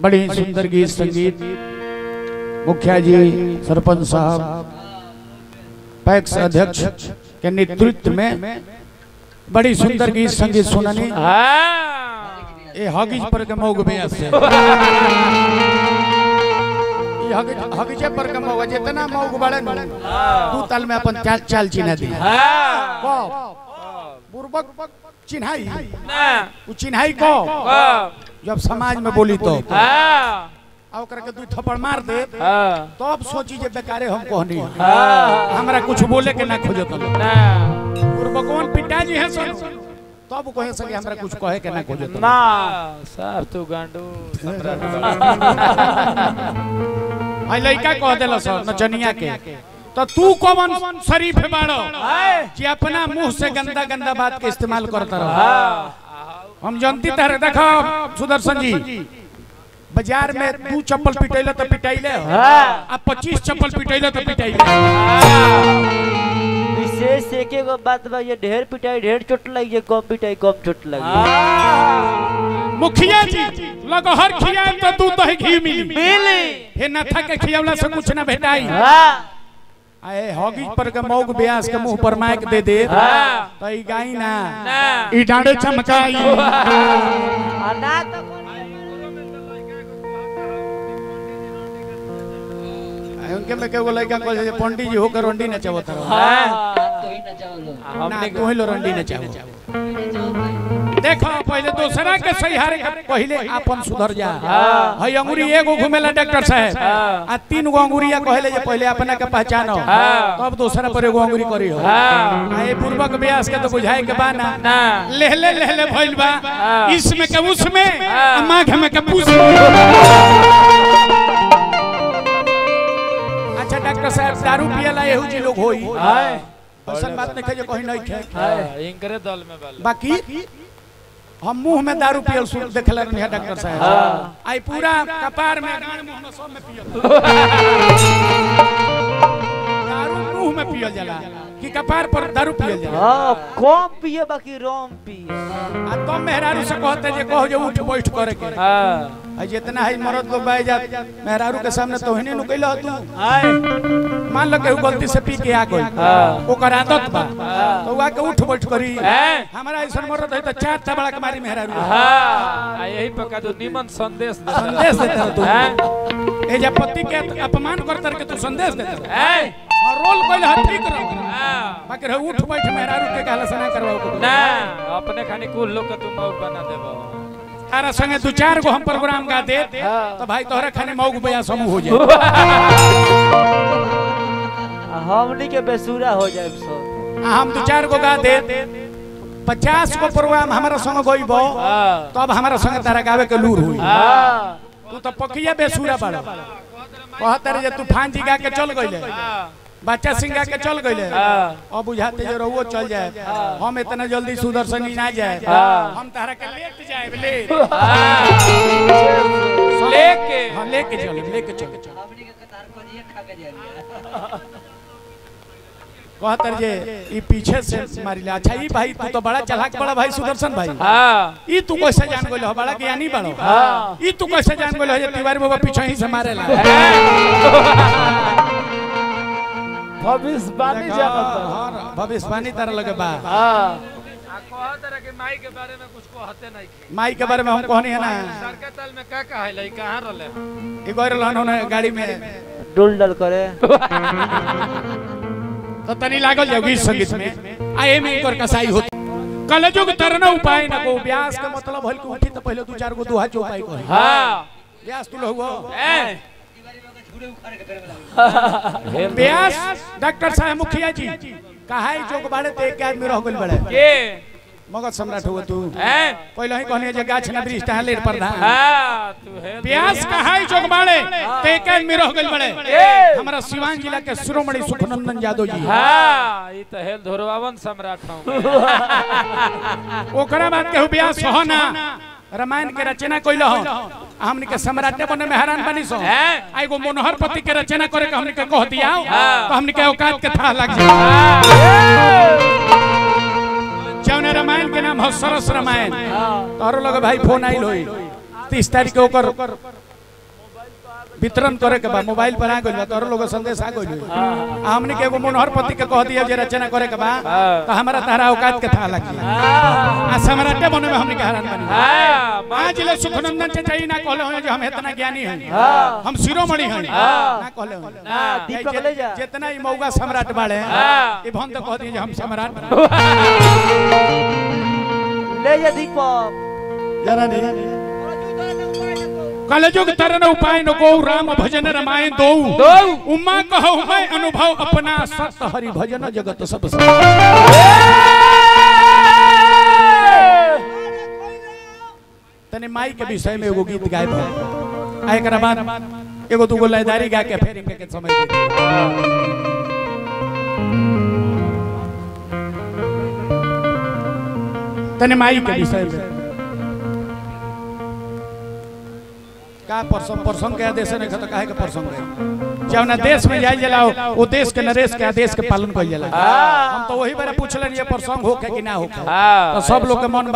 बड़ी सुंदर गीत संगीत। मुखिया जी सरपंच साहब पैक्स अध्यक्ष के नेतृत्व में बड़ी सुंदर गीत संगीत सुननी। हाँ। ये हॉकीज पर के मौग में से हॉकीजे पर के मौग जितना मौग बड़े दू ताल में अपन चाल चाल चिन्ह दी। हाँ। को पूर्वक चिन्हाई। ना। उ चिन्हाई को जब समाज में बोली तो। हाँ। आ ओकरा के दू थप्पड़ मार दे। हाँ। तब सोची जे बेकारे हम कहनी। हाँ। हमरा कुछ बोले के ना खोजत लो ना। पूर्वकवन पिताजी है सन तब कहे सके हमरा कुछ कहे के ना खोजत ना साहब तू गांडू आई लइका कह देला सर नचनिया के। तो तू कौन शरीफ बाड़ो जे अपना मुँह से गंदा गंदा बात के इस्तेमाल करता रहो। हम जानती तरह देखो सुदर्शन जी। बाज़ार में तू चप्पल पिटैले तो पिटाइले हो। आ पच्चीस चप्पल पिटैले तो पिटाइले विशेष एक एगो बात बा ये ढेर पिटाई ढेर चोट लगी ये कम पिटाई कम चोट लगी। मुखिया जी लगहर खियाए तो तू तो घी मिली। मिली। हे नथा के खियावला से कुछ ना भेटाई। हाँ। आए हॉगी पर के मौग ब्यास के मुँह पर माइक दे दे। हाँ। तो ई गाई ना। ना। ई डांडे चमकाई। ना। तो उनके में केगो लइका कह जे पंडित जी होकर रंडी नचावत रहो। हाँ। ना हमने तू ही लो रंडी नचावो। देखो पहले दूसरा के सही हारे के पहले आपन सुधर जा। हाँ। हई अंगुरी एगो घुमेला डॉक्टर साहब। हाँ। आ तीन गो अंगुरिया कहले जे पहले अपना के पहचानो। हाँ। तब दूसरा पर एगो अंगुरी करी हो। हाँ ये पूर्वक ब्यास के तो बुझाए के बाना ना। लेहले लेहले भइल बा। हाँ। इसमें के उसमें हाँ। माघ में के पूछ अच्छा डॉक्टर साहब दारू पियला एहू जी लोग होई। ऐसन बात नहीं कहे कहीं नहीं खे हाय। इनकरे दल में बाकी? हम मुँह में दारू पियल सुन देखला नहीं डॉक्टर साहब। हाँ। आई पूरा कपार में मुँह में सब में पियल। दारू मुँह में पियल जाला कि कपार पर दारू पियल जाला। हाँ कम पिए बाकी रोम पिए। आ तो मेहरारू से कहते जे कहो जे उठ बैठ करे के। हाँ। आ जितना है मर्द लोग बाई जा मेहरारू के सामने तो हिने नु कइलो तू। हाय मान लो केहू गलती से पी के आ गई। हाँ। ओकर आदत बा। तो वा के उठ बैठ करी। हैं? हमारा ऐसा मर्द है तो चार तबड़ा के मारी मेहरारू हाँ। आ यही पका दो निमन संदेश दे संदेश देता तू हैं? ए जे पति के अपमान करता के तू संदेश देता हैं? और रोल कइल ह ठीक रह। हाँ। बाकी रह उठ बैठ मेहरारू के कहला से ना करवाओ को ना अपने खानी कुल लोग के तुम और बना देबो। तारा संगे दू चार गो हम प्रोग्राम गा दे हाँ। तो भाई तोहरा खाने मौग बया समूह हो जाए। हमनी के बेसुरा हो जाए आ हम दू चार गो गा दे पचास गो प्रोग्राम हमारा संग गइबो। हाँ। तब हमारा संग तारा गावे के लूर हुई। हाँ। तू तो पकिया बेसुरा बाड़ा। कहत रे जे तू फांजी गा के चल गइले। बच्चा सिंह के चल गइले। हाँ। अब बुझाते जे रहुओ चल जाए। हम इतना जल्दी सुदर्शनी ना जाए। हाँ। हम तारा के लेट जाए ले लेके। हाँ लेके चल लेके चल कहत रे जे ई पीछे से मारी ले। अच्छा ई भाई तू तो बड़ा चालाक बड़ा भाई सुदर्शन भाई। हाँ। ई तू कैसे जान गइल हो बड़ा ज्ञानी बड़ो। हाँ। ई तू कैसे जान गइल हो जे तिवारी बाबा पीछे ही से मारेला भविष्यवाणी जानता हाँ, भविष्यवाणी तारा लगे बा। हाँ। कि माई के बारे में कुछ कहते नहीं माई के बारे में हम कहनी है ना। सरकार तल में का कहा है? कहाँ रहले? ई रहन होने गाड़ी में। डुल डल करे। तो तनी लागल जाओ गीत संगीत में आ एमे एकर कसाई होत कलजुग तरन उपाय न को व्यास के मतलब हल के उठी तो पहले दो चार गो दुहा जो उपाय को हाँ व्यास तू लहुआ ए व्यास डॉक्टर साहब मुखिया जी कहाई जोग बाड़े ते के आदमी रह गेल बड़े के मगध सम्राट हुआ तू। पहले ही कहनी जे गाछ न वृक्ष तहां लेर प्रधान हाँ तू है व्यास कहाई जोग बाड़े? ते एक आदमी रह गइल बड़े! हमारा सिवान जिला के शिरोमणि सुखनंदन यादव जी। हाँ ये तो हेल धोरवावन सम्राट हूँ। ओकरा केहू व्यास हो ना रामायण के रचना कइल हो हमनी के सम्राटे बने में हैरान बनी सो। हैं? आ एगो मनोहर पति के रचना करे के हमनी के कह दिया हाँ। तो हमनी के औकात के था लग जाए। नाम हो सरस रामायण। तोहरो लगे भाई फ़ोन आइल होई। तीस तारीख के ओकर वितरण करे के बा मोबाइल पर आ गइल बा तोहरो लोग संदेश आ गइल हमने के एगो मनोहर पति के कह दिया जे रचना करे के बा तो हमरा तारा औकात के था लगी। आ सम्राटे बने में हमने के हैरान बनी। आज ले सुखनंदन चचाई ना कहले हो जे हम इतना ज्ञानी हैं। हम शिरोमणि हैं। ना कहले हो ना, दीपक ले जा। जितना ही मौगा सम्राट बाड़े हाँ। ये भन तो कह दिए जे हम सम्राट नहीं। कलजुग तरन उपाय न को राम भजन रमाय दो। उमा कहो मैं अनुभव अपना सत हरि भजन जगत सब तने माई के विषय में एगो गीत है आ एकरा बाद एगो दूगो लयदारी गा के फेर के समय तने माई के विषय में। का परसम परसम के आदेश नहीं खत काहे के परसम है? ना देश में जाई जलाओ वो देश के नरेश के आदेश के पालन कर जला हम तो वही बारे पूछलन ये परसम होके कि ना होके हाँ। तो सब लोग के मन